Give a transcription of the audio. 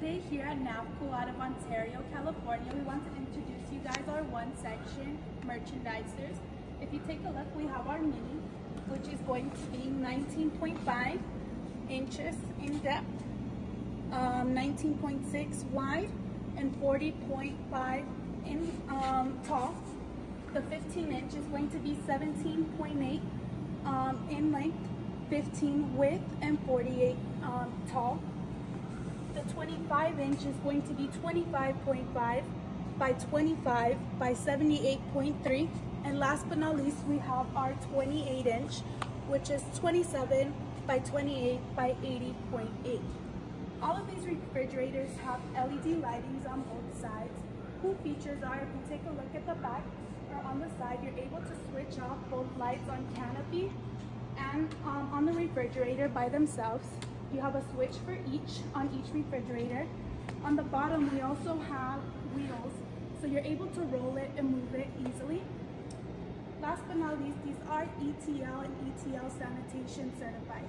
today here at Nafcool out of Ontario, California, we want to introduce you guys our one section merchandisers. If you take a look, we have our mini, which is going to be 19.5 inches in depth, um, 19.6 wide, and 40.5 in um, tall. The 15 inch is going to be 17.8 um, in length, 15 width, and 48 um, tall. The 25 inch is going to be 25.5 by 25 by 78.3. And last but not least, we have our 28 inch, which is 27 by 28 by 80.8. All of these refrigerators have LED lightings on both sides. Cool features are, if you take a look at the back or on the side, you're able to switch off both lights on canopy and um, on the refrigerator by themselves. You have a switch for each on each refrigerator. On the bottom, we also have wheels, so you're able to roll it and move it easily. Last but not least, these are ETL and ETL sanitation certified.